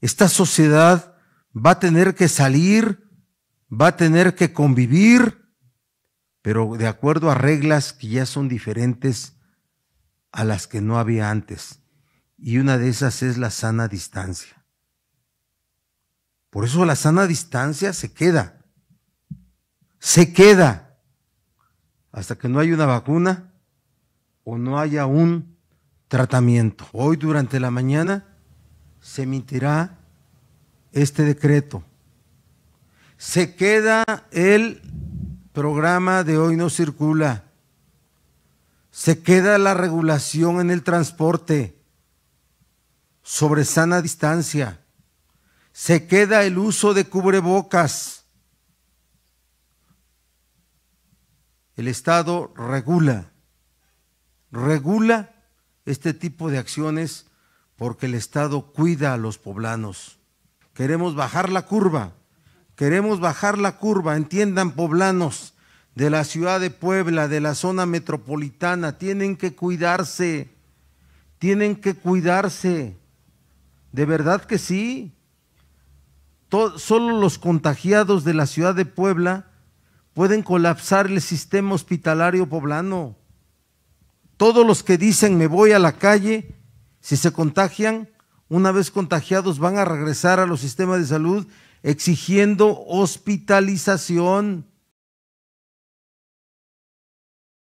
Esta sociedad va a tener que salir, va a tener que convivir, pero de acuerdo a reglas que ya son diferentes a las que no había antes. Y una de esas es la sana distancia. Por eso la sana distancia se queda. Se queda. Hasta que no haya una vacuna o no haya un tratamiento. Hoy durante la mañana se emitirá este decreto. Se queda el programa de hoy no circula. Se queda la regulación en el transporte sobre sana distancia. Se queda el uso de cubrebocas. El Estado regula, regula este tipo de acciones porque el Estado cuida a los poblanos. Queremos bajar la curva, queremos bajar la curva, entiendan poblanos de la ciudad de Puebla, de la zona metropolitana, tienen que cuidarse, tienen que cuidarse, de verdad que sí. solo los contagiados de la ciudad de Puebla pueden colapsar el sistema hospitalario poblano. Todos los que dicen me voy a la calle, si se contagian, una vez contagiados van a regresar a los sistemas de salud exigiendo hospitalización.